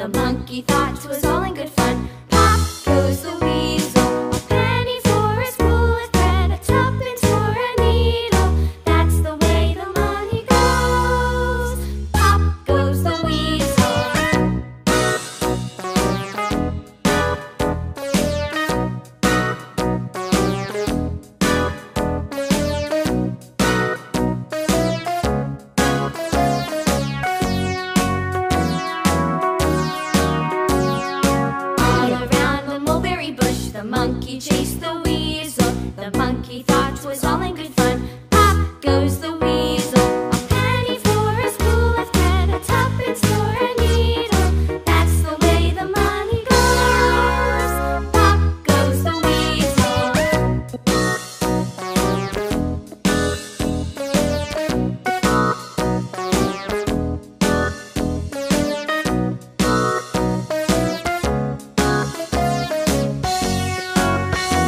The monkey thought it was all in good fun. He chased the wind.